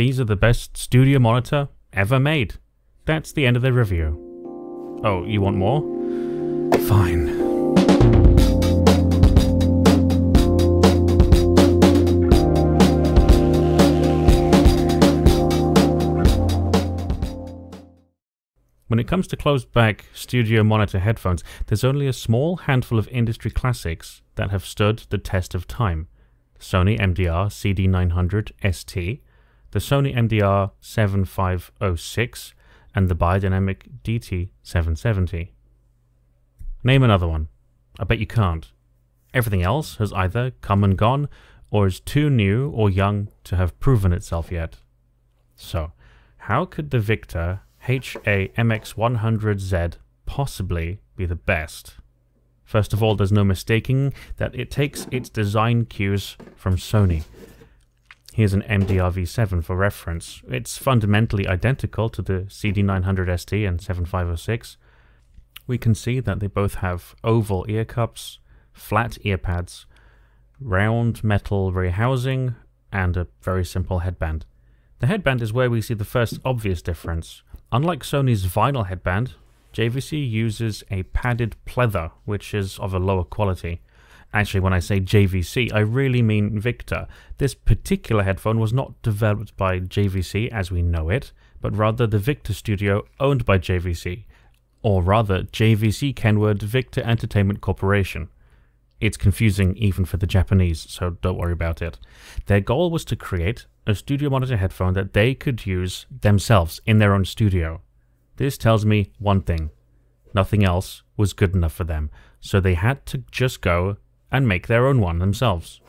these are the best studio monitor ever made. That's the end of the review. Oh, you want more? Fine. When it comes to closed back studio monitor headphones, there's only a small handful of industry classics that have stood the test of time. Sony MDR CD900 ST, the Sony MDR 7506, and the Beyerdynamic DT770. Name another one. I bet you can't. Everything else has either come and gone, or is too new or young to have proven itself yet. So, how could the Victor HA-MX100Z possibly be the best? First of all, there's no mistaking that it takes its design cues from Sony. Here's an MDR V7 for reference. It's fundamentally identical to the CD900ST and 7506. We can see that they both have oval ear cups, flat ear pads, round metal rear housing, and a very simple headband. The headband is where we see the first obvious difference. Unlike Sony's vinyl headband, JVC uses a padded pleather, which is of a lower quality. Actually, when I say JVC, I really mean Victor. This particular headphone was not developed by JVC as we know it, but rather the Victor studio owned by JVC, or rather JVC Kenwood Victor Entertainment Corporation. It's confusing even for the Japanese, so don't worry about it. Their goal was to create a studio monitor headphone that they could use themselves in their own studio. This tells me one thing. Nothing else was good enough for them, so they had to just go and make their own one themselves.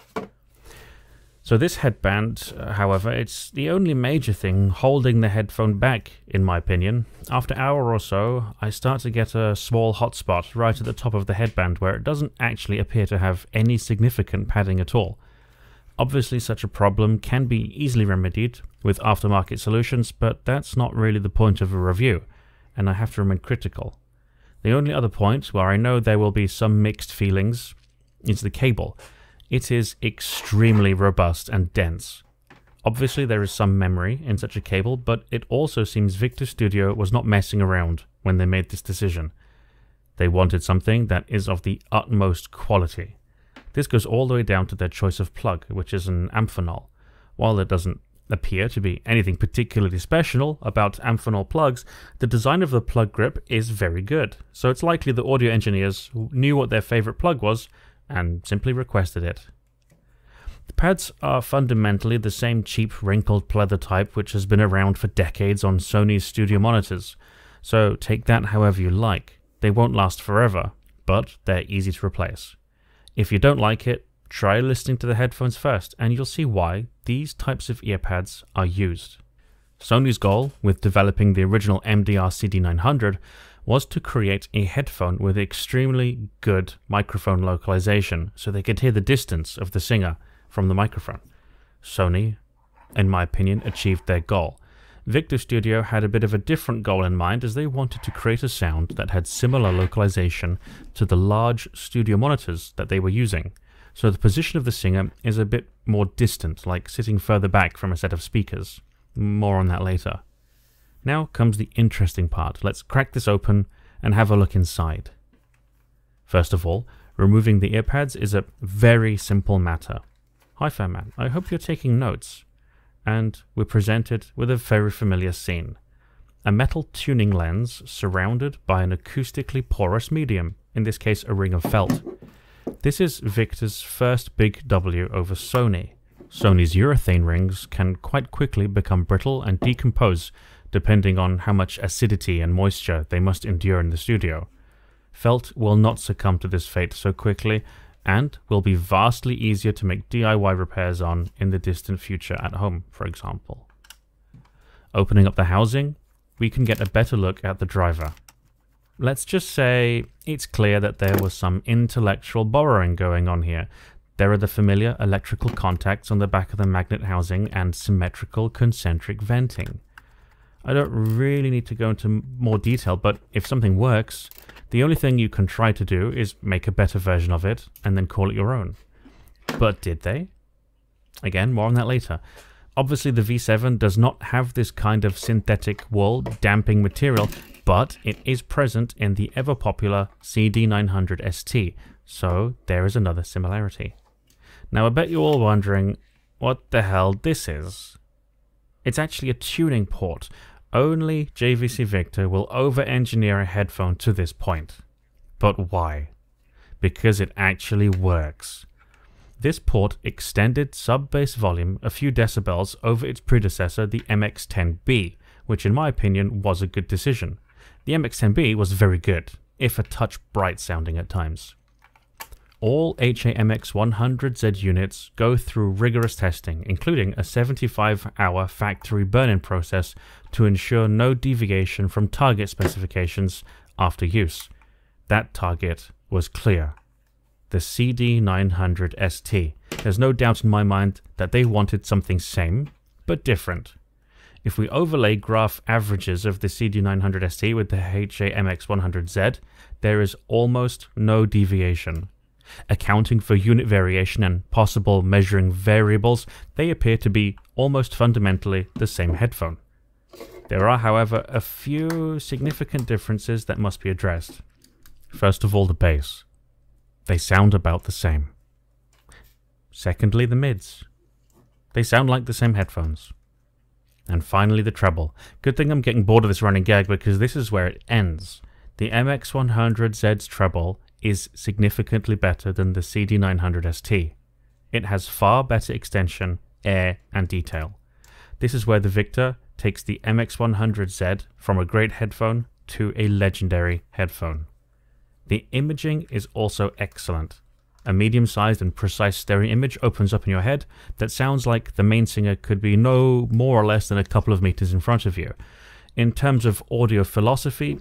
So this headband, uh, however, it's the only major thing holding the headphone back, in my opinion. After hour or so, I start to get a small hotspot right at the top of the headband where it doesn't actually appear to have any significant padding at all. Obviously such a problem can be easily remedied with aftermarket solutions, but that's not really the point of a review, and I have to remain critical. The only other point where I know there will be some mixed feelings is the cable. It is extremely robust and dense. Obviously there is some memory in such a cable, but it also seems Victor Studio was not messing around when they made this decision. They wanted something that is of the utmost quality. This goes all the way down to their choice of plug, which is an Amphenol. While it doesn't appear to be anything particularly special about Amphenol plugs, the design of the plug grip is very good. So it's likely the audio engineers knew what their favorite plug was and simply requested it. The pads are fundamentally the same cheap wrinkled pleather type which has been around for decades on Sony's studio monitors, so take that however you like. They won't last forever, but they're easy to replace. If you don't like it, try listening to the headphones first and you'll see why these types of earpads are used. Sony's goal with developing the original MDR CD900 was to create a headphone with extremely good microphone localization so they could hear the distance of the singer from the microphone. Sony, in my opinion, achieved their goal. Victor Studio had a bit of a different goal in mind as they wanted to create a sound that had similar localization to the large studio monitors that they were using. So the position of the singer is a bit more distant, like sitting further back from a set of speakers. More on that later. Now comes the interesting part. Let's crack this open and have a look inside. First of all, removing the earpads is a very simple matter. HiFiMAN, I hope you're taking notes. And we're presented with a very familiar scene. A metal tuning lens surrounded by an acoustically porous medium, in this case a ring of felt. This is Victor's first big W over Sony. Sony's urethane rings can quite quickly become brittle and decompose depending on how much acidity and moisture they must endure in the studio. Felt will not succumb to this fate so quickly and will be vastly easier to make DIY repairs on in the distant future at home, for example. Opening up the housing, we can get a better look at the driver. Let's just say it's clear that there was some intellectual borrowing going on here. There are the familiar electrical contacts on the back of the magnet housing and symmetrical concentric venting. I don't really need to go into more detail, but if something works, the only thing you can try to do is make a better version of it and then call it your own. But did they? Again, more on that later. Obviously the V7 does not have this kind of synthetic wall damping material, but it is present in the ever popular CD900 ST, so there is another similarity. Now I bet you're all wondering what the hell this is. It's actually a tuning port. Only JVC Victor will over-engineer a headphone to this point. But why? Because it actually works. This port extended sub-bass volume a few decibels over its predecessor, the MX-10B, which in my opinion was a good decision. The MX-10B was very good, if a touch bright sounding at times. All HAMX 100Z units go through rigorous testing, including a 75-hour factory burn-in process to ensure no deviation from target specifications after use. That target was clear. The CD900 ST. There's no doubt in my mind that they wanted something same, but different. If we overlay graph averages of the CD900 ST with the HAMX 100Z, there is almost no deviation. Accounting for unit variation and possible measuring variables, they appear to be almost fundamentally the same headphone. There are, however, a few significant differences that must be addressed. First of all, the bass. They sound about the same. Secondly, the mids. They sound like the same headphones. And finally, the treble. Good thing I'm getting bored of this running gag because this is where it ends. The MX100Z's treble is significantly better than the CD900 ST. It has far better extension, air, and detail. This is where the Victor takes the MX100Z from a great headphone to a legendary headphone. The imaging is also excellent. A medium-sized and precise stereo image opens up in your head that sounds like the main singer could be no more or less than a couple of meters in front of you. In terms of audio philosophy,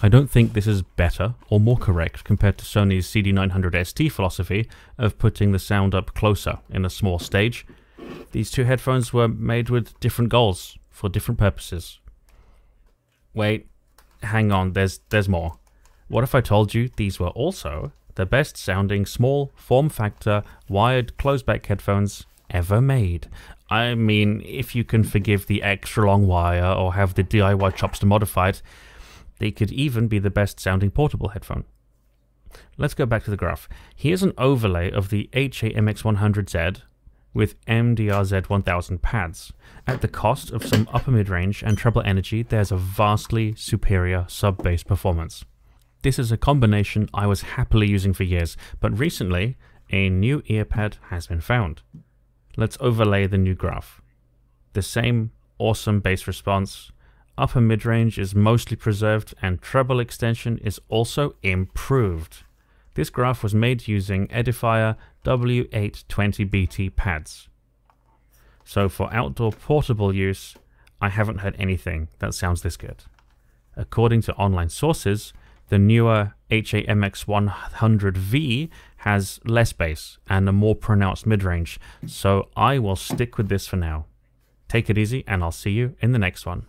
I don't think this is better or more correct compared to Sony's CD900ST philosophy of putting the sound up closer in a small stage. These two headphones were made with different goals for different purposes. Wait, hang on, there's there's more. What if I told you these were also the best sounding small form factor wired closed back headphones ever made? I mean, if you can forgive the extra long wire or have the DIY chops to modify it, they could even be the best sounding portable headphone. Let's go back to the graph. Here's an overlay of the HAMX100Z with MDRZ1000 pads. At the cost of some upper mid-range and treble energy, there's a vastly superior sub-bass performance. This is a combination I was happily using for years, but recently, a new earpad has been found. Let's overlay the new graph. The same awesome bass response, upper mid-range is mostly preserved and treble extension is also improved. This graph was made using Edifier W820BT pads. So for outdoor portable use, I haven't heard anything that sounds this good. According to online sources, the newer HAMX 100V has less bass and a more pronounced mid-range, so I will stick with this for now. Take it easy and I'll see you in the next one.